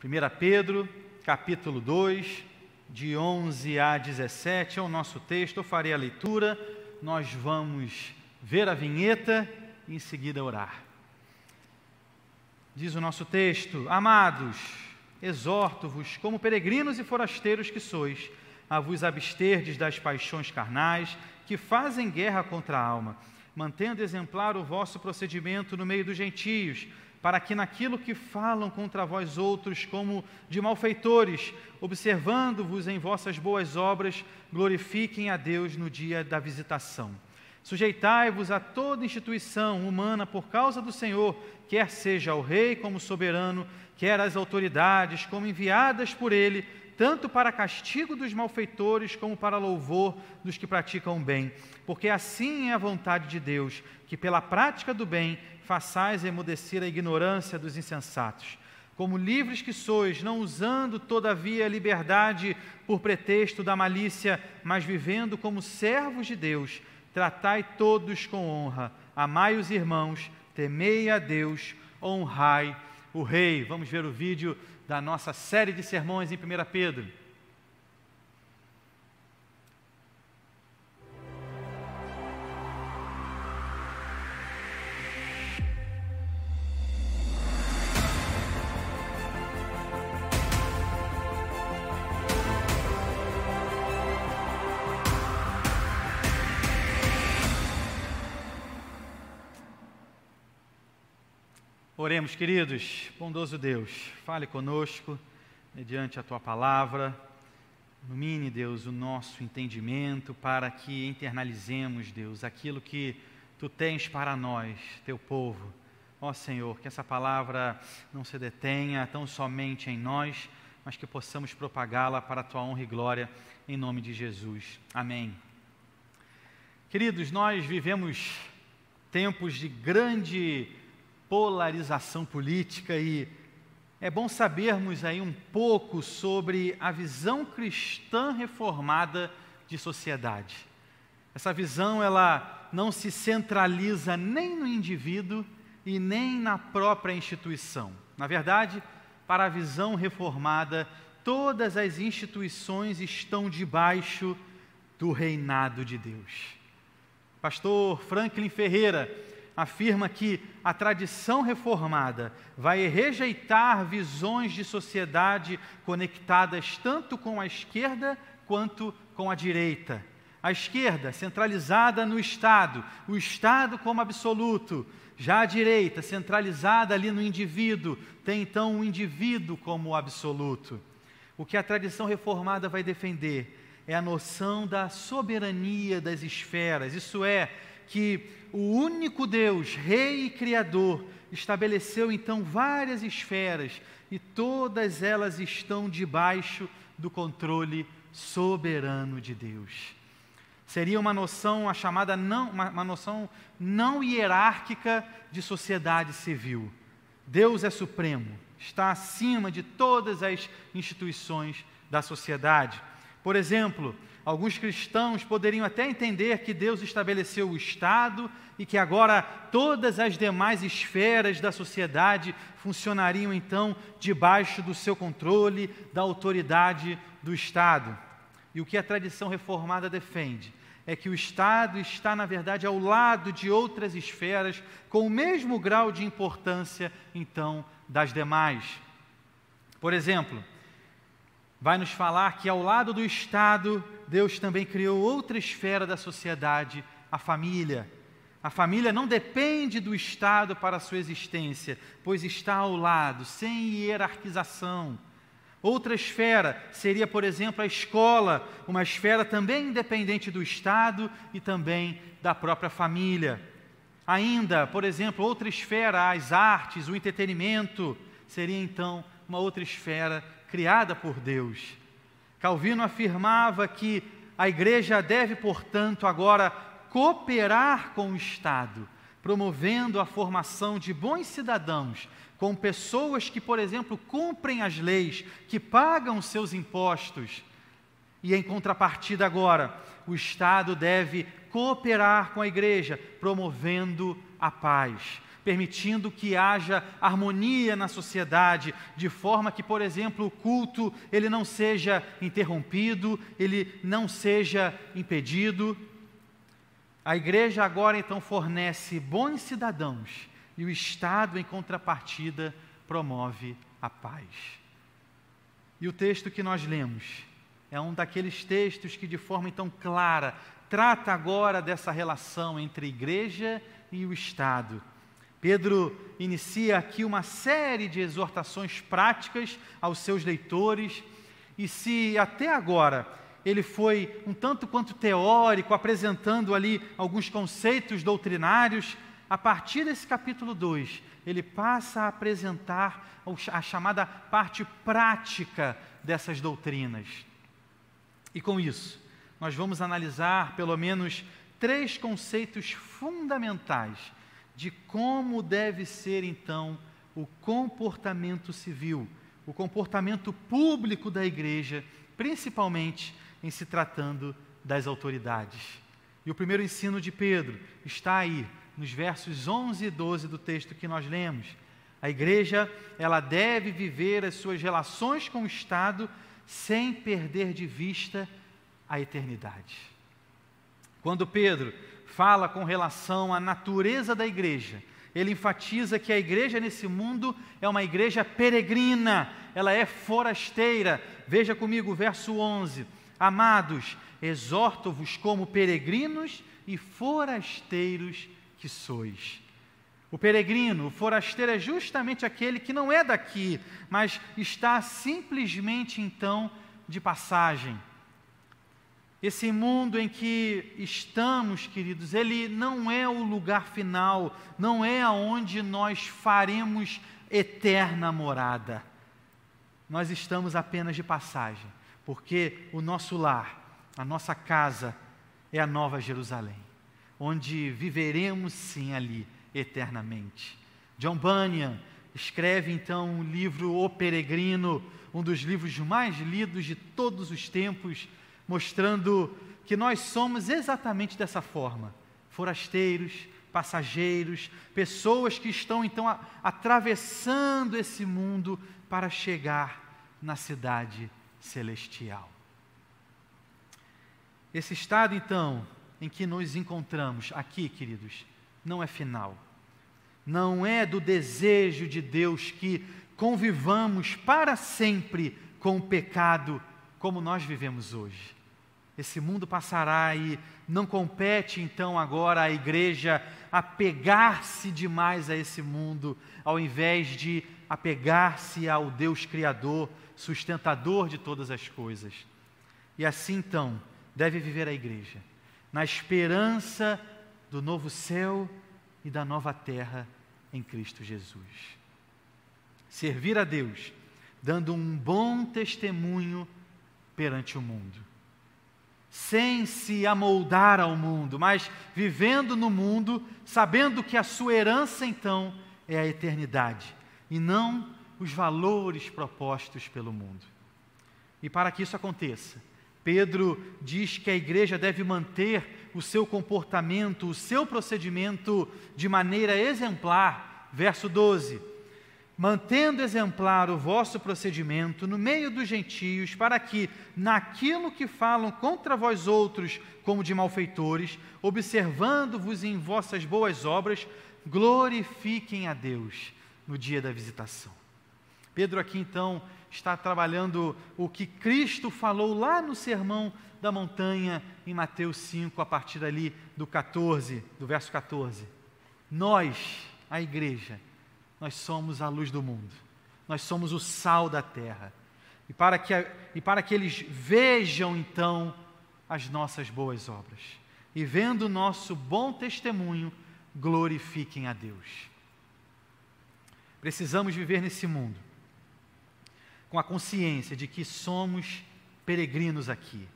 1 Pedro, capítulo 2, de 11 a 17, é o nosso texto. Eu farei a leitura, nós vamos ver a vinheta e em seguida orar. Diz o nosso texto: Amados, exorto-vos, como peregrinos e forasteiros que sois, a vos absterdes das paixões carnais que fazem guerra contra a alma, mantendo exemplar o vosso procedimento no meio dos gentios para que naquilo que falam contra vós outros como de malfeitores, observando-vos em vossas boas obras, glorifiquem a Deus no dia da visitação. Sujeitai-vos a toda instituição humana por causa do Senhor, quer seja o rei como soberano, quer as autoridades como enviadas por ele, tanto para castigo dos malfeitores como para louvor dos que praticam o bem, porque assim é a vontade de Deus, que pela prática do bem façais emudecer a ignorância dos insensatos. Como livres que sois, não usando todavia a liberdade por pretexto da malícia, mas vivendo como servos de Deus, tratai todos com honra, amai os irmãos, temei a Deus, honrai o Rei. Vamos ver o vídeo da nossa série de sermões em 1 Pedro. Oremos, queridos, bondoso Deus, fale conosco mediante a tua palavra, ilumine, Deus, o nosso entendimento para que internalizemos, Deus, aquilo que tu tens para nós, teu povo. Ó Senhor, que essa palavra não se detenha tão somente em nós, mas que possamos propagá-la para a tua honra e glória, em nome de Jesus. Amém. Queridos, nós vivemos tempos de grande polarização política e é bom sabermos aí um pouco sobre a visão cristã reformada de sociedade. Essa visão ela não se centraliza nem no indivíduo e nem na própria instituição. Na verdade, para a visão reformada, todas as instituições estão debaixo do reinado de Deus. Pastor Franklin Ferreira, afirma que a tradição reformada vai rejeitar visões de sociedade conectadas tanto com a esquerda quanto com a direita. A esquerda, centralizada no Estado, o Estado como absoluto. Já a direita, centralizada ali no indivíduo, tem então o indivíduo como absoluto. O que a tradição reformada vai defender é a noção da soberania das esferas, isso é, que o único Deus, Rei e Criador, estabeleceu então várias esferas e todas elas estão debaixo do controle soberano de Deus. Seria uma noção, a chamada não, uma, uma noção não hierárquica de sociedade civil. Deus é supremo, está acima de todas as instituições da sociedade. Por exemplo, Alguns cristãos poderiam até entender que Deus estabeleceu o Estado e que agora todas as demais esferas da sociedade funcionariam então debaixo do seu controle, da autoridade do Estado. E o que a tradição reformada defende é que o Estado está, na verdade, ao lado de outras esferas com o mesmo grau de importância, então, das demais. Por exemplo, vai nos falar que ao lado do Estado, Deus também criou outra esfera da sociedade, a família. A família não depende do Estado para sua existência, pois está ao lado, sem hierarquização. Outra esfera seria, por exemplo, a escola, uma esfera também independente do Estado e também da própria família. Ainda, por exemplo, outra esfera, as artes, o entretenimento, seria então uma outra esfera criada por Deus. Calvino afirmava que a igreja deve, portanto, agora cooperar com o Estado, promovendo a formação de bons cidadãos, com pessoas que, por exemplo, cumprem as leis, que pagam seus impostos. E em contrapartida, agora, o Estado deve cooperar com a igreja, promovendo a paz. Permitindo que haja harmonia na sociedade, de forma que, por exemplo, o culto ele não seja interrompido, ele não seja impedido. A igreja agora então fornece bons cidadãos e o Estado, em contrapartida, promove a paz. E o texto que nós lemos é um daqueles textos que, de forma tão clara, trata agora dessa relação entre igreja e o Estado. Pedro inicia aqui uma série de exortações práticas aos seus leitores, e se até agora ele foi um tanto quanto teórico, apresentando ali alguns conceitos doutrinários, a partir desse capítulo 2, ele passa a apresentar a chamada parte prática dessas doutrinas. E com isso, nós vamos analisar pelo menos três conceitos fundamentais de como deve ser então o comportamento civil, o comportamento público da igreja, principalmente em se tratando das autoridades. E o primeiro ensino de Pedro está aí, nos versos 11 e 12 do texto que nós lemos. A igreja, ela deve viver as suas relações com o Estado sem perder de vista a eternidade. Quando Pedro fala com relação à natureza da igreja. Ele enfatiza que a igreja nesse mundo é uma igreja peregrina, ela é forasteira. Veja comigo o verso 11: Amados, exorto-vos como peregrinos e forasteiros que sois. O peregrino, o forasteiro é justamente aquele que não é daqui, mas está simplesmente então de passagem. Esse mundo em que estamos, queridos, ele não é o lugar final, não é aonde nós faremos eterna morada. Nós estamos apenas de passagem, porque o nosso lar, a nossa casa, é a Nova Jerusalém, onde viveremos sim ali eternamente. John Bunyan escreve então o livro O Peregrino, um dos livros mais lidos de todos os tempos mostrando que nós somos exatamente dessa forma: forasteiros, passageiros, pessoas que estão então a, atravessando esse mundo para chegar na cidade celestial. Esse estado, então, em que nos encontramos aqui, queridos, não é final. Não é do desejo de Deus que convivamos para sempre com o pecado como nós vivemos hoje. Esse mundo passará e não compete então agora à igreja apegar-se demais a esse mundo, ao invés de apegar-se ao Deus Criador, sustentador de todas as coisas. E assim então deve viver a igreja, na esperança do novo céu e da nova terra em Cristo Jesus. Servir a Deus, dando um bom testemunho perante o mundo sem se amoldar ao mundo, mas vivendo no mundo, sabendo que a sua herança então é a eternidade e não os valores propostos pelo mundo. E para que isso aconteça, Pedro diz que a igreja deve manter o seu comportamento, o seu procedimento de maneira exemplar. Verso 12: mantendo exemplar o vosso procedimento no meio dos gentios, para que, naquilo que falam contra vós outros como de malfeitores, observando-vos em vossas boas obras, glorifiquem a Deus no dia da visitação. Pedro aqui então está trabalhando o que Cristo falou lá no sermão da montanha em Mateus 5, a partir ali do 14, do verso 14. Nós, a igreja, nós somos a luz do mundo, nós somos o sal da terra. E para que, e para que eles vejam então as nossas boas obras, e vendo o nosso bom testemunho, glorifiquem a Deus. Precisamos viver nesse mundo com a consciência de que somos peregrinos aqui.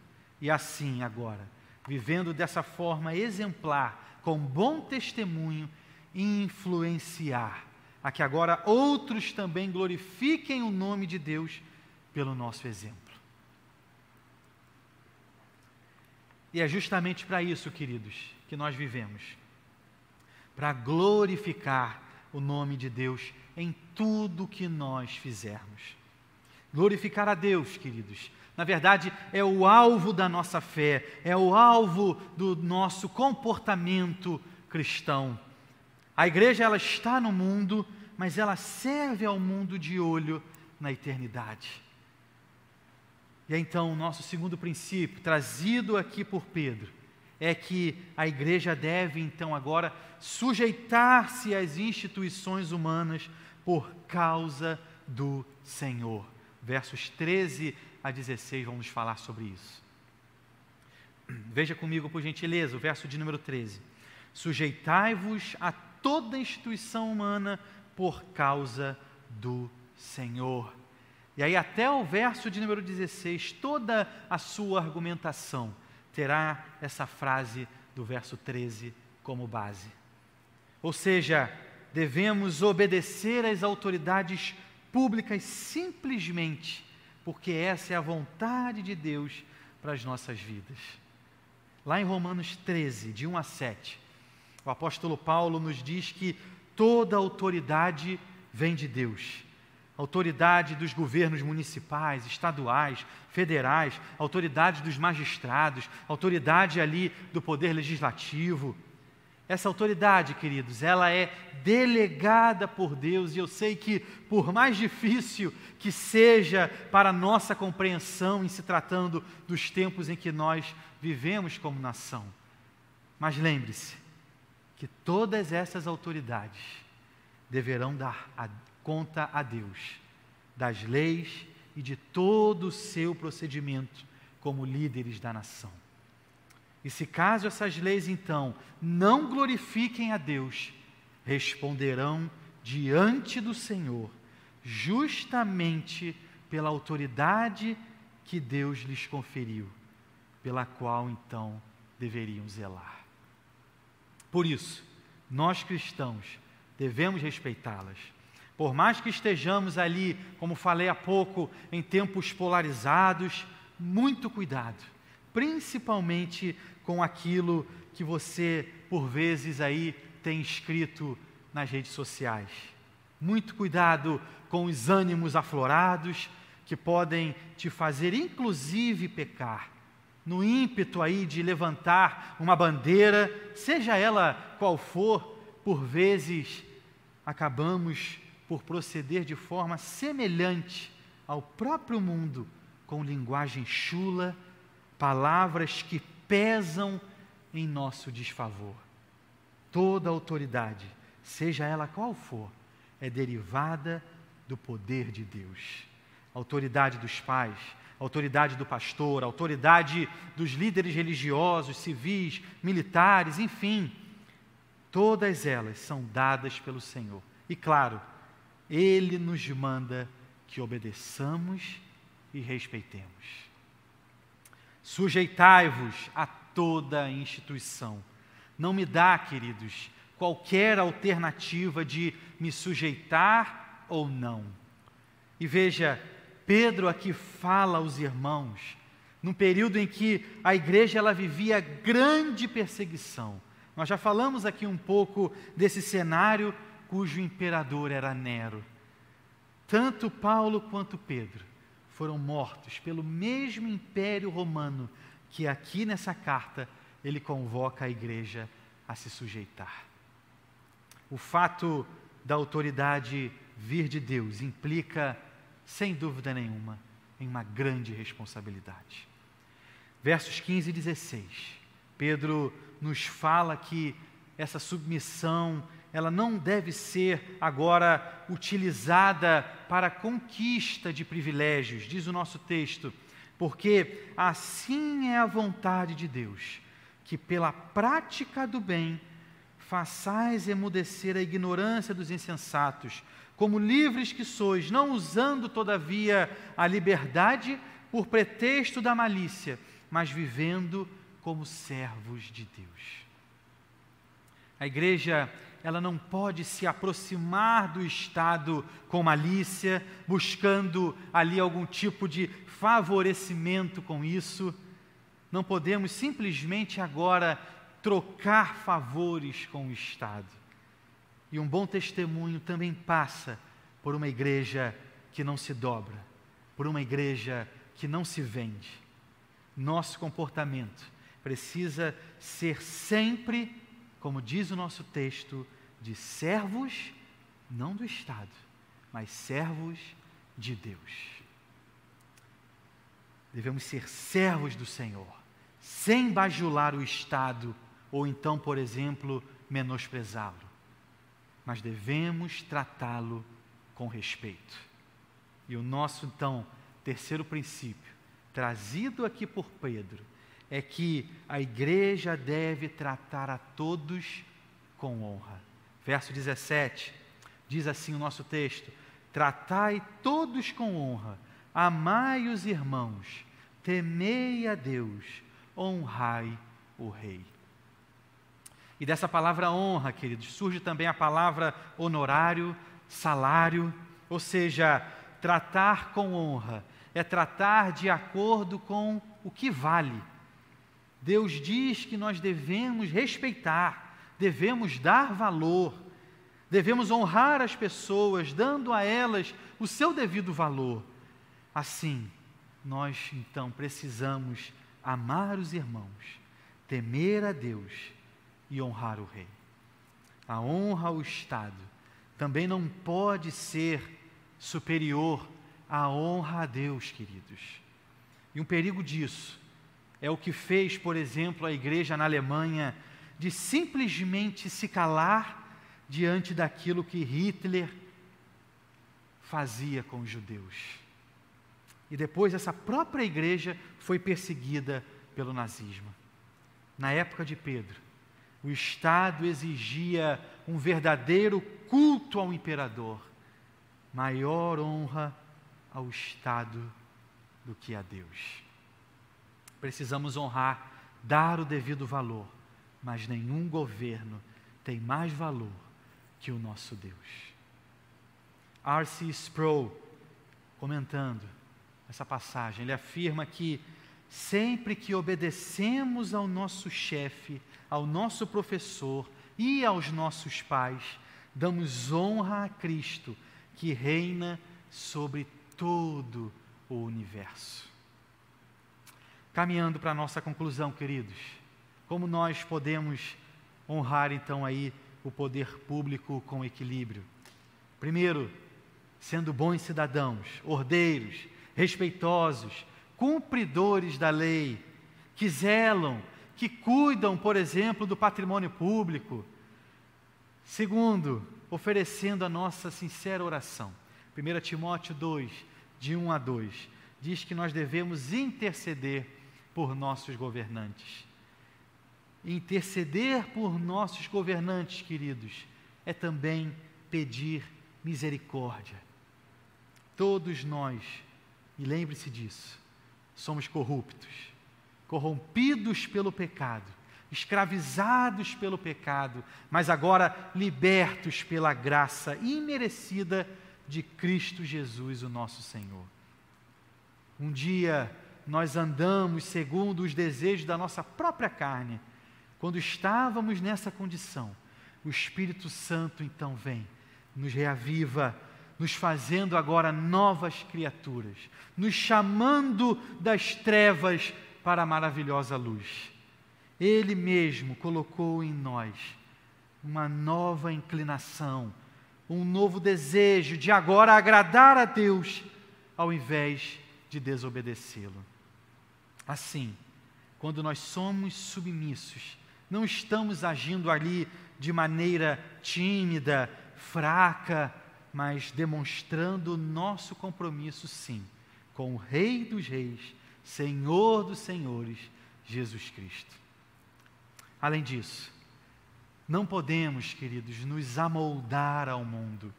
E assim, agora, vivendo dessa forma exemplar, com bom testemunho, influenciar a que agora outros também glorifiquem o nome de Deus pelo nosso exemplo. E é justamente para isso, queridos, que nós vivemos para glorificar o nome de Deus em tudo que nós fizermos. Glorificar a Deus, queridos, na verdade, é o alvo da nossa fé, é o alvo do nosso comportamento cristão. A igreja ela está no mundo, mas ela serve ao mundo de olho na eternidade. E então, o nosso segundo princípio, trazido aqui por Pedro, é que a igreja deve então agora sujeitar-se às instituições humanas por causa do Senhor. Versos 13 a 16 vamos falar sobre isso. Veja comigo, por gentileza, o verso de número 13. Sujeitai-vos a toda instituição humana por causa do Senhor. E aí, até o verso de número 16, toda a sua argumentação terá essa frase do verso 13 como base. Ou seja, devemos obedecer às autoridades públicas simplesmente porque essa é a vontade de Deus para as nossas vidas. Lá em Romanos 13, de 1 a 7, o apóstolo Paulo nos diz que toda autoridade vem de Deus. Autoridade dos governos municipais, estaduais, federais, autoridade dos magistrados, autoridade ali do poder legislativo, essa autoridade, queridos, ela é delegada por Deus, e eu sei que, por mais difícil que seja para a nossa compreensão em se tratando dos tempos em que nós vivemos como nação, mas lembre-se que todas essas autoridades deverão dar a, conta a Deus das leis e de todo o seu procedimento como líderes da nação. E se caso essas leis então não glorifiquem a Deus, responderão diante do Senhor, justamente pela autoridade que Deus lhes conferiu, pela qual então deveriam zelar. Por isso, nós cristãos devemos respeitá-las. Por mais que estejamos ali, como falei há pouco, em tempos polarizados, muito cuidado, principalmente com aquilo que você, por vezes, aí tem escrito nas redes sociais. Muito cuidado com os ânimos aflorados que podem te fazer, inclusive, pecar. No ímpeto aí de levantar uma bandeira, seja ela qual for, por vezes acabamos por proceder de forma semelhante ao próprio mundo, com linguagem chula, palavras que pesam em nosso desfavor. Toda autoridade, seja ela qual for, é derivada do poder de Deus. autoridade dos pais, autoridade do pastor, autoridade dos líderes religiosos, civis, militares, enfim, todas elas são dadas pelo Senhor. E claro, Ele nos manda que obedeçamos e respeitemos. Sujeitai-vos a toda a instituição. Não me dá, queridos, qualquer alternativa de me sujeitar ou não. E veja, Pedro aqui fala aos irmãos, num período em que a igreja ela vivia grande perseguição. Nós já falamos aqui um pouco desse cenário cujo imperador era Nero. Tanto Paulo quanto Pedro foram mortos pelo mesmo império romano que aqui nessa carta ele convoca a igreja a se sujeitar. O fato da autoridade vir de Deus implica, sem dúvida nenhuma, em uma grande responsabilidade. Versos 15 e 16. Pedro nos fala que essa submissão ela não deve ser agora utilizada para conquista de privilégios, diz o nosso texto, porque assim é a vontade de Deus, que pela prática do bem façais emudecer a ignorância dos insensatos, como livres que sois, não usando todavia a liberdade por pretexto da malícia, mas vivendo como servos de Deus. A igreja ela não pode se aproximar do Estado com malícia, buscando ali algum tipo de favorecimento com isso. Não podemos simplesmente agora trocar favores com o Estado. E um bom testemunho também passa por uma igreja que não se dobra, por uma igreja que não se vende. Nosso comportamento precisa ser sempre, como diz o nosso texto, de servos, não do Estado, mas servos de Deus. Devemos ser servos do Senhor, sem bajular o Estado ou então, por exemplo, menosprezá-lo. Mas devemos tratá-lo com respeito. E o nosso, então, terceiro princípio, trazido aqui por Pedro, é que a igreja deve tratar a todos com honra. Verso 17, diz assim o nosso texto: Tratai todos com honra, amai os irmãos, temei a Deus, honrai o Rei. E dessa palavra honra, queridos, surge também a palavra honorário, salário, ou seja, tratar com honra é tratar de acordo com o que vale. Deus diz que nós devemos respeitar, devemos dar valor, devemos honrar as pessoas, dando a elas o seu devido valor. Assim, nós então precisamos amar os irmãos, temer a Deus e honrar o Rei. A honra ao Estado também não pode ser superior à honra a Deus, queridos. E um perigo disso é o que fez, por exemplo, a igreja na Alemanha de simplesmente se calar diante daquilo que Hitler fazia com os judeus. E depois essa própria igreja foi perseguida pelo nazismo. Na época de Pedro, o Estado exigia um verdadeiro culto ao imperador, maior honra ao Estado do que a Deus. Precisamos honrar, dar o devido valor, mas nenhum governo tem mais valor que o nosso Deus. R.C. Sproul, comentando essa passagem, ele afirma que sempre que obedecemos ao nosso chefe, ao nosso professor e aos nossos pais, damos honra a Cristo, que reina sobre todo o universo. Caminhando para a nossa conclusão, queridos, como nós podemos honrar então aí o poder público com equilíbrio? Primeiro, sendo bons cidadãos, ordeiros, respeitosos, cumpridores da lei, que zelam que cuidam, por exemplo, do patrimônio público. Segundo, oferecendo a nossa sincera oração. 1 Timóteo 2, de 1 a 2, diz que nós devemos interceder por nossos governantes. Interceder por nossos governantes, queridos, é também pedir misericórdia. Todos nós, e lembre-se disso, somos corruptos corrompidos pelo pecado, escravizados pelo pecado, mas agora libertos pela graça imerecida de Cristo Jesus, o nosso Senhor. Um dia nós andamos segundo os desejos da nossa própria carne. Quando estávamos nessa condição, o Espírito Santo então vem, nos reaviva, nos fazendo agora novas criaturas, nos chamando das trevas para a maravilhosa luz. Ele mesmo colocou em nós uma nova inclinação, um novo desejo de agora agradar a Deus, ao invés de desobedecê-lo. Assim, quando nós somos submissos, não estamos agindo ali de maneira tímida, fraca, mas demonstrando o nosso compromisso, sim, com o Rei dos Reis Senhor dos Senhores, Jesus Cristo. Além disso, não podemos, queridos, nos amoldar ao mundo,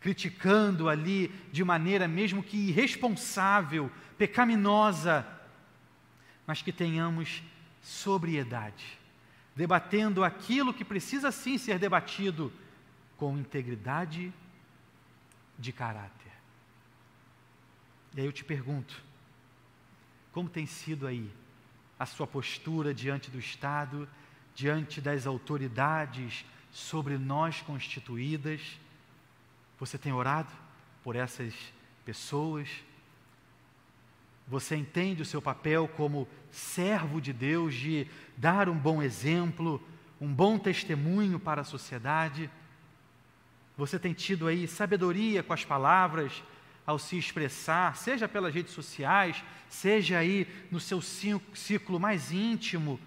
criticando ali de maneira mesmo que irresponsável, pecaminosa, mas que tenhamos sobriedade, debatendo aquilo que precisa sim ser debatido com integridade de caráter. E aí eu te pergunto: como tem sido aí a sua postura diante do Estado, diante das autoridades sobre nós constituídas. Você tem orado por essas pessoas? Você entende o seu papel como servo de Deus de dar um bom exemplo, um bom testemunho para a sociedade? Você tem tido aí sabedoria com as palavras ao se expressar, seja pelas redes sociais, seja aí no seu círculo mais íntimo,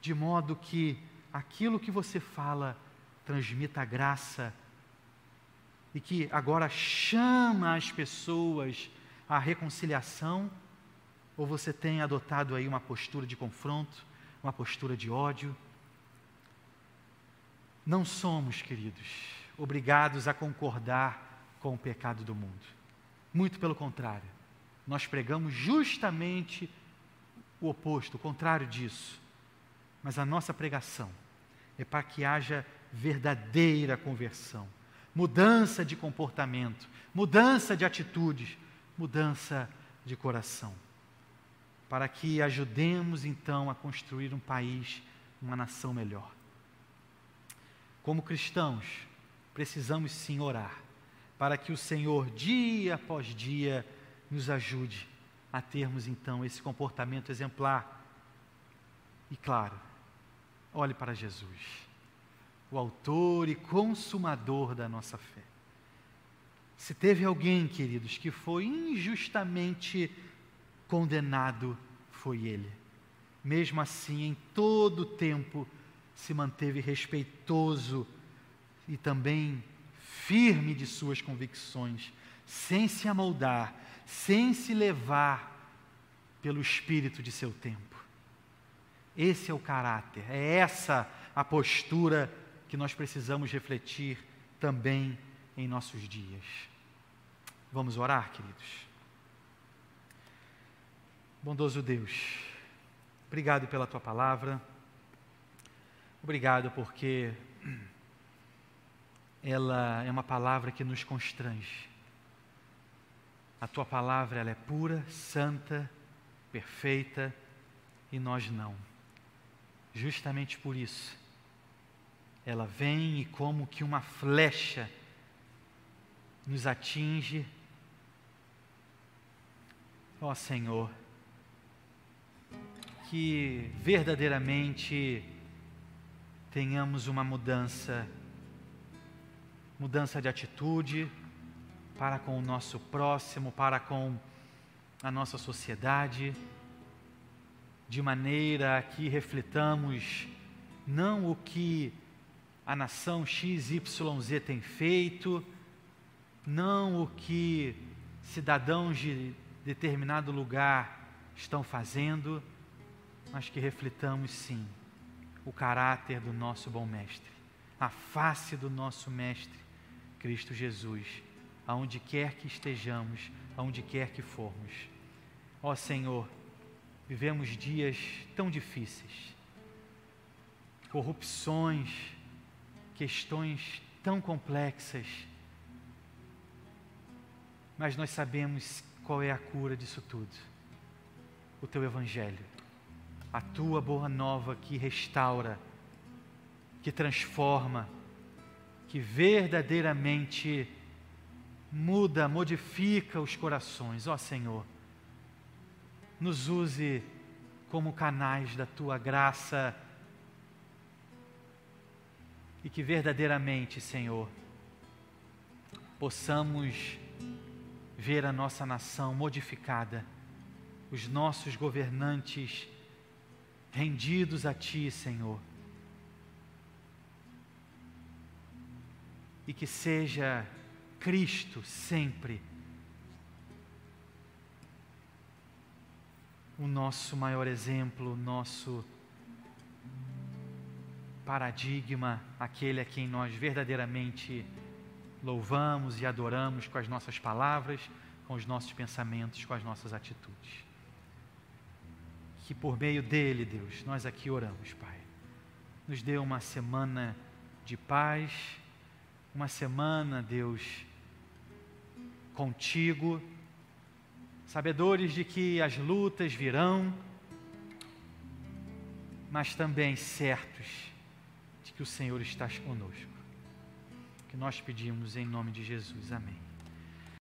de modo que aquilo que você fala transmita graça e que agora chama as pessoas à reconciliação? Ou você tem adotado aí uma postura de confronto, uma postura de ódio? Não somos, queridos, obrigados a concordar com o pecado do mundo. Muito pelo contrário, nós pregamos justamente o oposto, o contrário disso. Mas a nossa pregação é para que haja verdadeira conversão, mudança de comportamento, mudança de atitudes, mudança de coração. Para que ajudemos então a construir um país, uma nação melhor. Como cristãos, precisamos sim orar, para que o Senhor, dia após dia, nos ajude a termos então esse comportamento exemplar. E claro, olhe para Jesus o autor e consumador da nossa fé. Se teve alguém, queridos, que foi injustamente condenado, foi ele. Mesmo assim, em todo o tempo, se manteve respeitoso e também firme de suas convicções, sem se amoldar, sem se levar pelo espírito de seu tempo. Esse é o caráter, é essa a postura que nós precisamos refletir também em nossos dias. Vamos orar, queridos. Bondoso Deus, obrigado pela tua palavra, obrigado porque ela é uma palavra que nos constrange. A tua palavra ela é pura, santa, perfeita e nós não. Justamente por isso, ela vem e, como que uma flecha, nos atinge. Ó Senhor, que verdadeiramente tenhamos uma mudança, mudança de atitude para com o nosso próximo, para com a nossa sociedade, de maneira que reflitamos não o que a nação XYZ tem feito, não o que cidadãos de determinado lugar estão fazendo, mas que reflitamos sim o caráter do nosso bom mestre, a face do nosso mestre, Cristo Jesus, aonde quer que estejamos, aonde quer que formos. Ó Senhor, vivemos dias tão difíceis, corrupções, questões tão complexas, mas nós sabemos qual é a cura disso tudo: o teu Evangelho, a tua boa nova que restaura, que transforma, que verdadeiramente muda, modifica os corações. Ó Senhor, nos use como canais da tua graça e que verdadeiramente, Senhor, possamos ver a nossa nação modificada, os nossos governantes rendidos a Ti, Senhor. E que seja Cristo sempre o nosso maior exemplo, o nosso paradigma, aquele a quem nós verdadeiramente louvamos e adoramos com as nossas palavras, com os nossos pensamentos, com as nossas atitudes. Que por meio dele, Deus, nós aqui oramos, Pai. Nos dê uma semana de paz, uma semana, Deus, contigo, sabedores de que as lutas virão, mas também certos que o Senhor está conosco. Que nós pedimos em nome de Jesus. Amém.